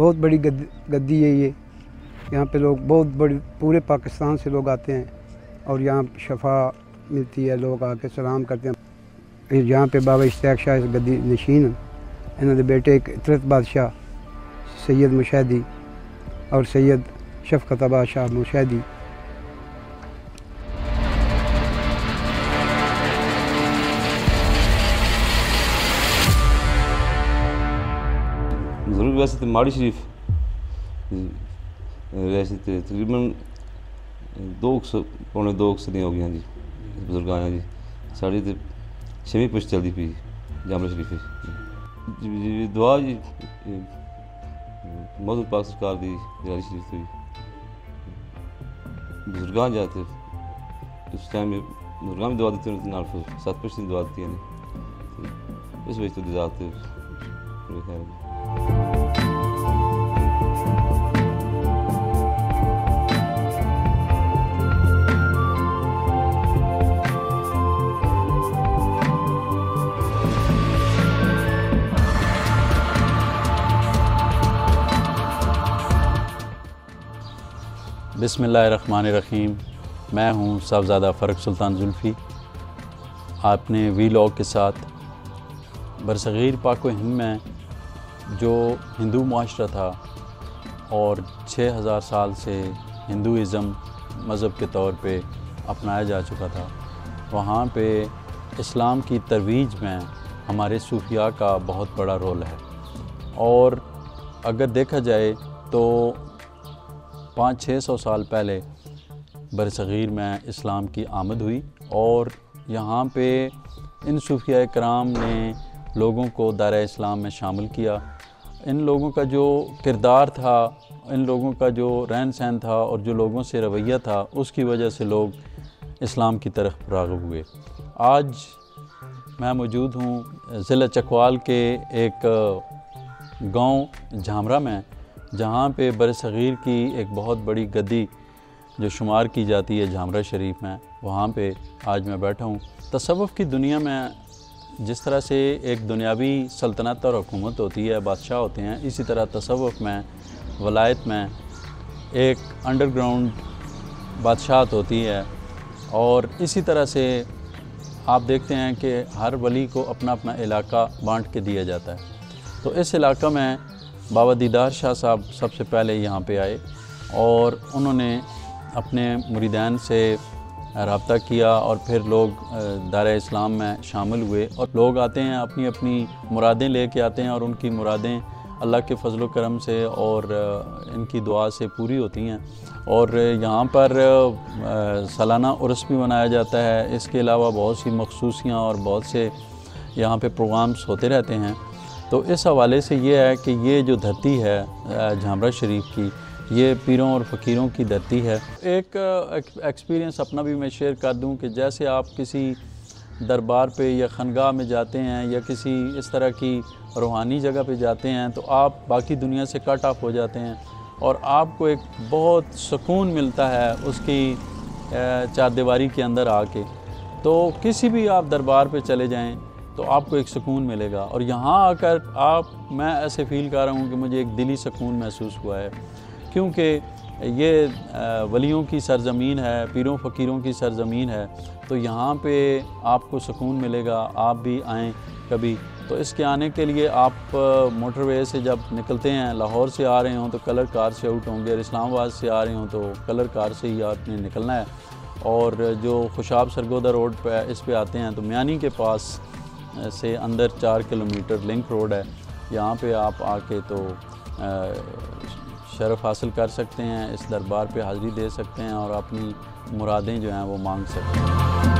बहुत बड़ी गद्दी है ये। यहाँ पे लोग बहुत बड़ी, पूरे पाकिस्तान से लोग आते हैं और यहाँ शफा मिलती है, लोग आके सलाम करते हैं। यहाँ पे बाबा इश्तियाक शाह गद्दी, नशीन, इन्होंने बेटे एक इतरत बादशाह, सैयद मुशैदी और सैयद शफकत अबा शाह मुशैदी ज़रूर वैसे तो माड़ी शरीफ वैसे तो तकरीबन दो कुस पौने दो कुस सदियाँ हो गई जी बजुर्ग आए जी साढ़ी तो छवीं पुश चलती पी जामला शरीफ जी, जी, जी, दुआ जी मौजूद पाक सरकार दी जारी शरीफ तो बजुर्गां जाते उस टाइम बजुर्गां भी दुआ दी थी नाल फिर सत्त पुश दी दुआ दी ने इस वजह तो बिसमीम मैं हूँ साहबज़ादा फ़र्क सुल्तान जुल्फ़ी। आपने वी लॉग के साथ बरसग़ीर पाक हिंद में जो हिंदू माशरा था और 6000 साल से हिंदुज़म मज़हब के तौर पे अपनाया जा चुका था, वहाँ पे इस्लाम की तरवीज में हमारे सूफिया का बहुत बड़ा रोल है। और अगर देखा जाए तो पाँच छः सौ साल पहले बरसग़ीर में इस्लाम की आमद हुई और यहाँ पे इन सूफिया कराम ने लोगों को दायरा इस्लाम में शामिल किया। इन लोगों का जो किरदार था, इन लोगों का जो रहन सहन था और जो लोगों से रवैया था, उसकी वजह से लोग इस्लाम की तरफ़ रागब हुए। आज मैं मौजूद हूँ ज़िला चकवाल के एक गाँव, झामरा में। जहाँ पे बरसग़ीर की एक बहुत बड़ी गद्दी जो शुमार की जाती है झामरा शरीफ में, वहाँ पे आज मैं बैठा हूँ। तसवफ़ की दुनिया में जिस तरह से एक दुनियावी सल्तनत और हुकूमत होती है, बादशाह होते हैं, इसी तरह तसवफ़ में, वलायत में एक अंडरग्राउंड बादशाहत होती है। और इसी तरह से आप देखते हैं कि हर वली को अपना अपना इलाका बांट के दिया जाता है। तो इस इलाका में बाबा दीदार शाह साहब सबसे पहले यहाँ पे आए और उन्होंने अपने मुरीदान से रबता किया और फिर लोग दार इस्लाम में शामिल हुए और लोग आते हैं, अपनी अपनी मुरादें लेके आते हैं और उनकी मुरादें अल्लाह के फजल करम से और इनकी दुआ से पूरी होती हैं। और यहाँ पर सालाना उर्स भी मनाया जाता है। इसके अलावा बहुत सी मखसूसियाँ और बहुत से यहाँ पे प्रोग्राम्स होते रहते हैं। तो इस हवाले से ये है कि ये जो धरती है झामरा शरीफ की, ये पीरों और फ़कीरों की धरती है। एक एक्सपीरियंस अपना भी मैं शेयर कर दूँ कि जैसे आप किसी दरबार पे या खनगाह में जाते हैं या किसी इस तरह की रूहानी जगह पे जाते हैं तो आप बाकी दुनिया से कट ऑफ़ हो जाते हैं और आपको एक बहुत सुकून मिलता है उसकी चारदीवारी के अंदर आके। तो किसी भी आप दरबार पे चले जाएँ तो आपको एक सुकून मिलेगा। और यहाँ आकर आप, मैं ऐसे फील कर रहा हूँ कि मुझे एक दिली सुकून महसूस हुआ है। क्योंकि ये वलियों की सरज़मीन है, पीरों फ़कीरों की सरज़मीन है तो यहाँ पे आपको सुकून मिलेगा, आप भी आएँ कभी। तो इसके आने के लिए आप मोटरवे से जब निकलते हैं, लाहौर से आ रहे हों तो कलर कार से आउट होंगे और इस्लामाबाद से आ रहे हों तो कलर कार से ही आपने निकलना है। और जो खुशाब सरगोदा रोड पर इस पर आते हैं तो म्यानी के पास से अंदर चार किलोमीटर लिंक रोड है। यहाँ पे आप आके तो शरफ़ हासिल कर सकते हैं, इस दरबार पे हाज़िरी दे सकते हैं और अपनी मुरादें जो हैं वो मांग सकते हैं।